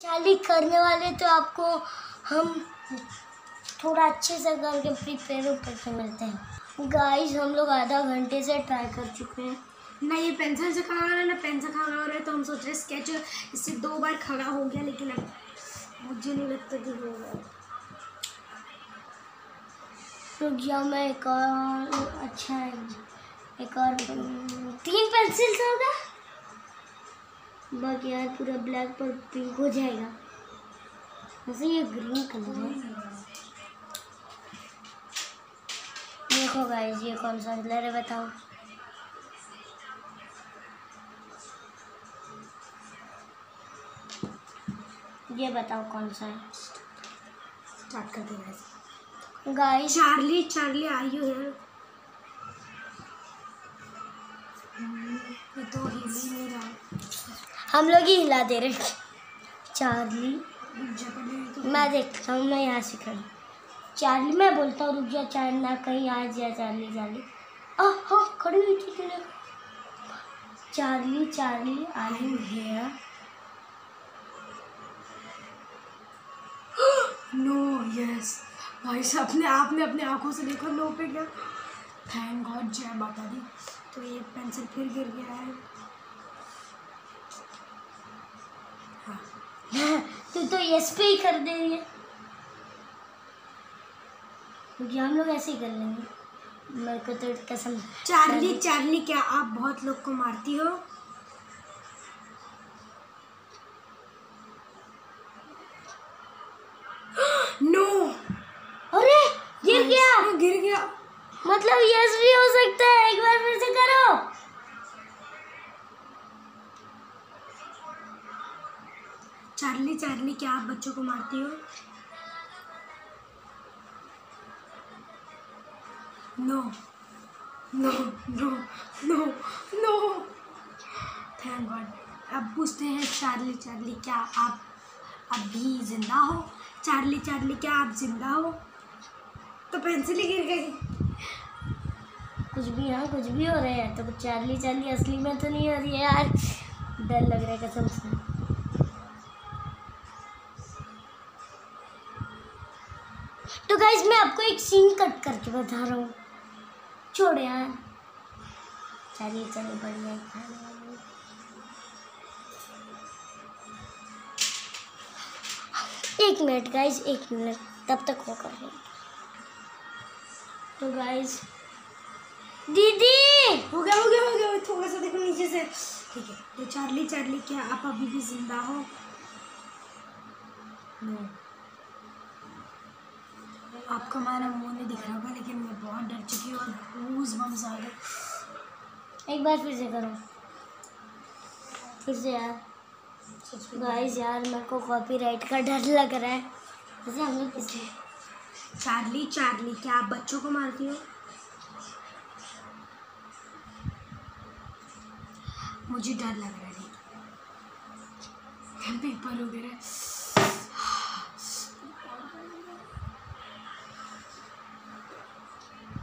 चाली करने वाले तो आपको हम थोड़ा अच्छे से करके प्रिपेयर करके मिलते हैं। गाइस हम लोग आधा घंटे से ट्राई कर चुके हैं। ना ये पेंसिल से खड़ा हो रहा है ना पेन से खड़ा हो रहा है तो हम सोच रहे हैं स्केच इससे दो बार खड़ा हो गया लेकिन अब मुझे नहीं लगता कि होगा रुक जाओ मैं एक और अच्छा है एक और तीन पेंसिल से होगा बाकी यार पूरा ब्लैक पर पिंक हो जाएगा। वैसे ये ग्रीन कलर है। देखो गाइस ये कौन सा कलर है बताओ। ये बताओ कौन सा है। स्टार्ट कर देगा guys Charlie Charlie I you here तो ही नहीं रहा हम लोग ही हिला दे रहे चार्ली जा मैं देखता हूँ, मैं यहाँ से खड़ी चार्ली, मैं बोलता हूँ, रुक जा, चार ना कहीं आ जाए चार्ली चार्ली आ हाँ खड़ी हुई थी तूने Charlie Charlie I you no yes भाई साहब, अपने आप ने अपने आँखों से देखो नो पे गया थैंक गॉड जय माता दी। तो ये पेंसिल फिर गिर गया है हाँ तू यस पे ही कर दे रही है। क्योंकि हम लोग ऐसे ही कर लेंगे। मेरे को तो कसम चार्ली चार्ली। क्या आप बहुत लोग को मारती हो? नो। अरे गिर गया। गिर गया। मतलब यस भी हो सकता है। एक बार फिर से करो। चार्ली चार्ली, क्या आप बच्चों को मारती हो? No no no no no thank God अब पूछते हैं चार्ली चार्ली, क्या आप अभी ज़िंदा हो? चार्ली चार्ली, क्या आप ज़िंदा हो? तो पेंसिल ही गिर गई। कुछ भी हाँ कुछ भी हो रहा है तो चार्ली चार्ली, असली में तो नहीं हो रही है यार। डर लग रहा है कसम से। गाइज़ मैं आपको एक सीन कट करके बता रहा हूँ। छोड़ यार। चलिए चलिए, बढ़िया खाने एक मिनट गाइज़ एक मिनट तब तक कर तो गाइज़ दीदी! हो गया हो गया हो गया। थोड़ा सा देखो नीचे से। ठीक है। तो चार्ली चार्ली क्या आप अभी भी ज़िंदा हो? नो आपको हमारा मुँह नहीं दिख रहा होगा लेकिन मैं बहुत डर चुकी हूँ और गूज बम्स आ गए। एक बार फिर से करो। फिर से यार। गाइस यार मेरे को कॉपीराइट का डर लग रहा है। वैसे हम लोग किसी चार्ली चार्ली क्या आप बच्चों को मारती हो? मुझे डर लग रहा है। पेपर वगैरह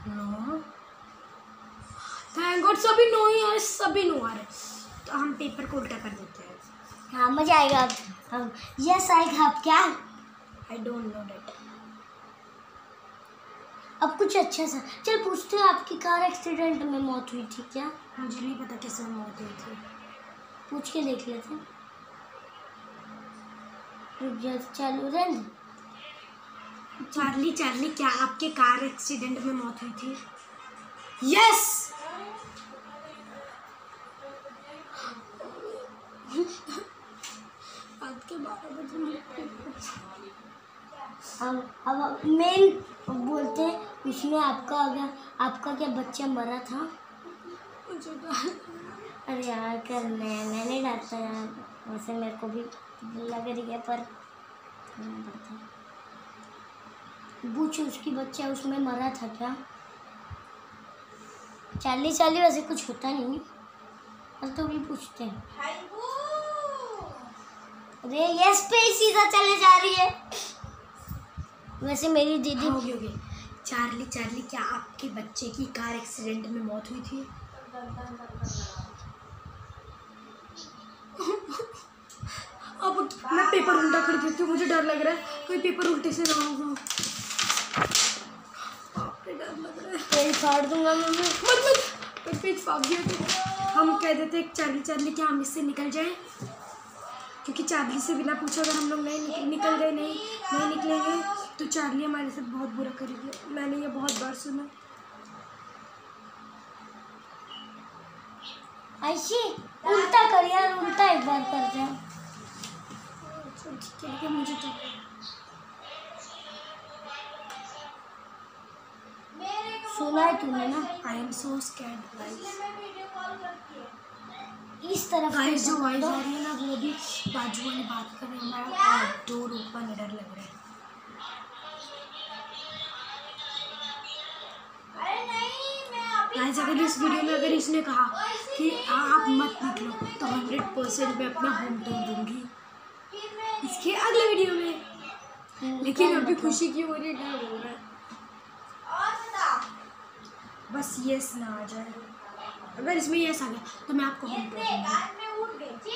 नो थैंक सभी नो ही रहे सभी नो आ रहे तो हम पेपर को उल्टा कर देते हैं। हाँ मज़ा आएगा अब। हम यस आएगा अब क्या? आई डोंट नो डेट अब कुछ अच्छा सा। चल पूछते हैं आपकी कार एक्सीडेंट में मौत हुई थी क्या? मुझे नहीं पता किसमें मौत हुई थी। पूछ के देख लेते हैं। चालू चार्ली चार्ली क्या आपके कार एक्सीडेंट में मौत हुई थी? यस आपके अब अब मेन बोलते हैं उसमें आपका अगर आपका क्या बच्चा मरा था? मुझे तो अरे यार कर मैं मैं नहीं डालता यार वैसे मेरे को भी लग रही है पर पूछ उसकी बच्चा उसमें मरा था क्या? चाली चाली वैसे कुछ होता नहीं। बस तो भी पूछते हैं। अरे यस पे सीधा चले जा रही है। वैसे मेरी दीदी हो हो गई चार्ली चार्ली क्या आपके बच्चे की कार एक्सीडेंट में मौत हुई थी? अब मैं पेपर उल्टा कर देती हूँ मुझे डर लग रहा है। कोई पेपर उल्टे से ना होगा। है। फाड़ दूँगा मम्मी मत मत। पेज फाड़ दिया तो। हम कह देते चार्ली चार्ली कि हम इससे निकल जाएँ? क्योंकि चार्ली से बिना पूछे अगर हम लोग नहीं निकल निकल गए नहीं नहीं निकलेंगे तो चार्ली हमारे साथ बहुत बुरा करेगी। मैंने ये बहुत बार सुना। ऐसी उल्टा कर यार उल्टा एक बार कर दे। मुझे तो। सुना है तूने ना? I am so scared guys इस तरफ़ गाइस जो कर वॉइस आ रही है ना वो भी बाजू वाली बात कर रहे हैं। मैं डोर ओपन डर लग रहा है। गाइस अगर इस वीडियो में अगर इसने कहा कि आप मत निकलो तो हंड्रेड परसेंट मैं अपना होम टूर दूँगी। इसके अगले वीडियो में। लेकिन अभी खुशी की हो रही है डर हो रहा है। बस यस ना आ जाए। अगर इसमें यस आ गया तो मैं आपको होम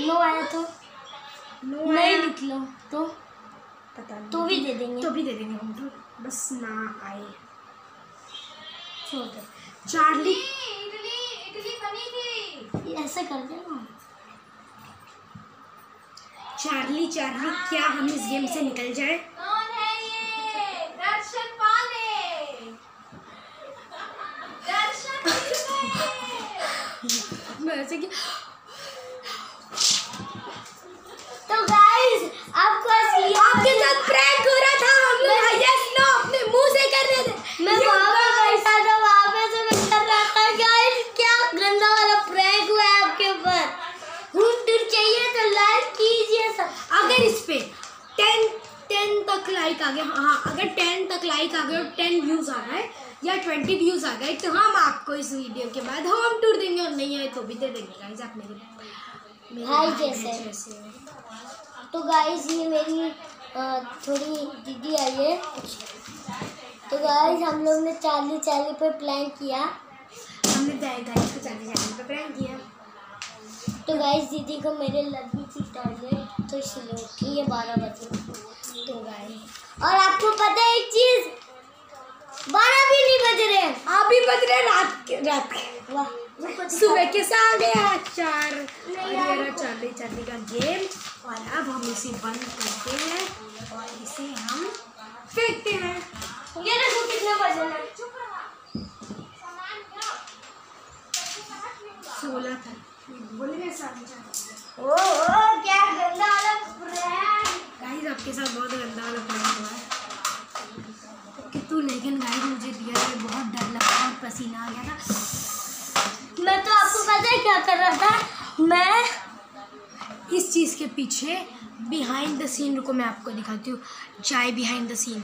नो आया तो नो नहीं निकलो तो। पता नहीं। तो भी दे देंगे। तो भी दे देंगे होम टूर बस ना आए। छोड़ दे। चार्ली ऐसे कर दे ना। चार्ली चार्ली क्या हम इस गेम से निकल जाए कौन है ये दर्शन पाले दर्शन पाले मैं ऐसे कि तो गाइस आपको असली आपके साथ प्रैंक हो रहा था हम लोग यस नो अपने मुँह से कर रहे थे। मैं वहाँ पे बैठा था वहाँ पे से मैं कर रहा था गाइस क्या गंदा वाला प्रैंक हुआ है आपके ऊपर? होम टूर चाहिए तो लाइक कीजिए सब। अगर इस पे टेन टेन तक लाइक आ गया हाँ अगर टेन तक लाइक आ गए और टेन व्यूज़ आ गए या ट्वेंटी व्यूज़ आ गए तो हम आपको इस वीडियो के बाद होम टूर देंगे और नहीं आए तो भी दे देंगे। गाइस आप मेरे मेरे भाई जैसे। जैसे तो गाइस ये मेरी थोड़ी दीदी आई है। तो गाइस हम लोग ने चाली चाली पे प्लान किया। हमने गाइस को चलने जाने पे प्रैंक किया। तो गाइस दीदी को मेरे लगी थी टॉयलेट तो इसलिए उठी है बारह बजे। तो गाइस और आपको पता है एक चीज़ बारह भी नहीं बज रहे हैं। अभी बज रहे रात के रात के। रुको सुबह के साढ़े आठ चार। मेरा चार्ली चार्ली का गेम और अब हम इसे बंद करते हैं और इसे हम फेंकते हैं। क्या कर रहा था? मैं इस चीज़ के पीछे बिहाइंड द सीन को मैं आपको दिखाती हूँ। चाय बिहाइंड द सीन